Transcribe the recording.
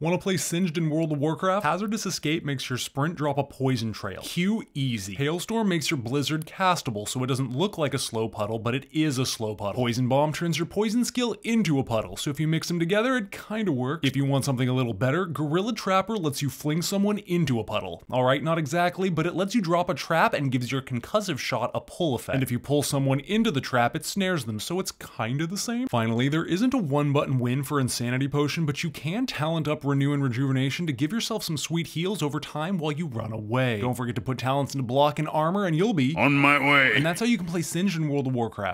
Want to play Singed in World of Warcraft? Hazardous Escape makes your sprint drop a poison trail. Q easy. Hailstorm makes your blizzard castable so it doesn't look like a slow puddle, but it is a slow puddle. Poison Bomb turns your poison skill into a puddle, so if you mix them together, it kinda works. If you want something a little better, Gorilla Trapper lets you fling someone into a puddle. Alright, not exactly, but it lets you drop a trap and gives your concussive shot a pull effect. And if you pull someone into the trap, it snares them, so it's kinda the same. Finally, there isn't a one button win for Insanity Potion, but you can talent up Renew and Rejuvenation to give yourself some sweet heals over time while you run away. Don't forget to put talents into block and armor and you'll be On my way. and that's how you can play Singed in World of Warcraft.